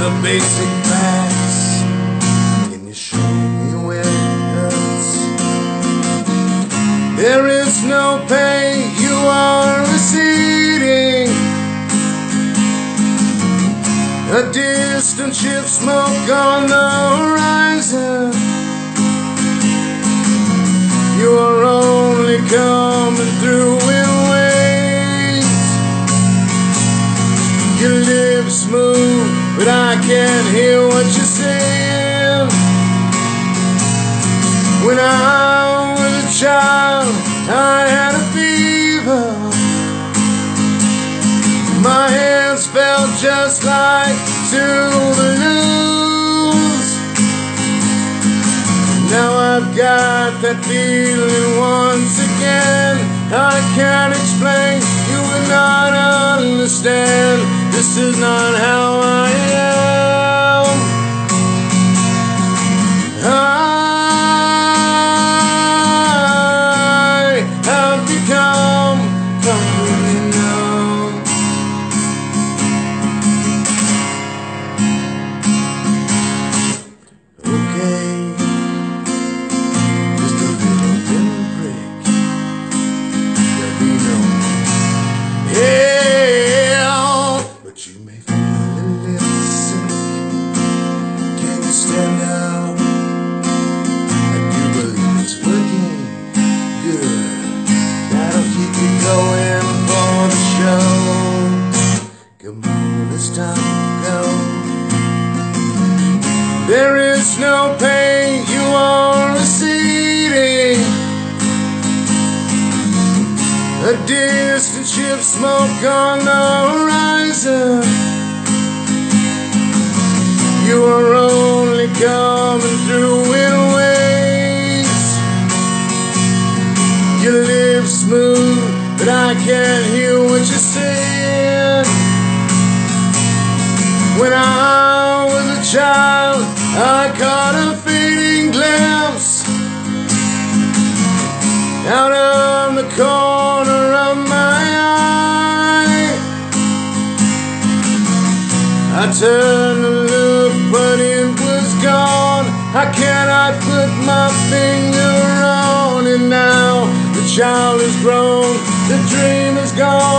the basic facts. Can you show me where it hurts? There is no pain you are receding. A distant ship smoke on the horizon. You are only coming through in waves. You live smooth, but I can't hear what you're saying. When I was a child, I had a fever. My hands felt just like two balloons. Now I've got that feeling once again. I can't explain, you will not understand. This is not how There is no pain you are receding. A distant ship smoke on the horizon. You are I can't hear what you're saying. When I was a child, I caught a fading glimpse out of the corner of my eye. I turned to look, but it was gone. I cannot put my finger on it now. The child is grown, the dream is gone.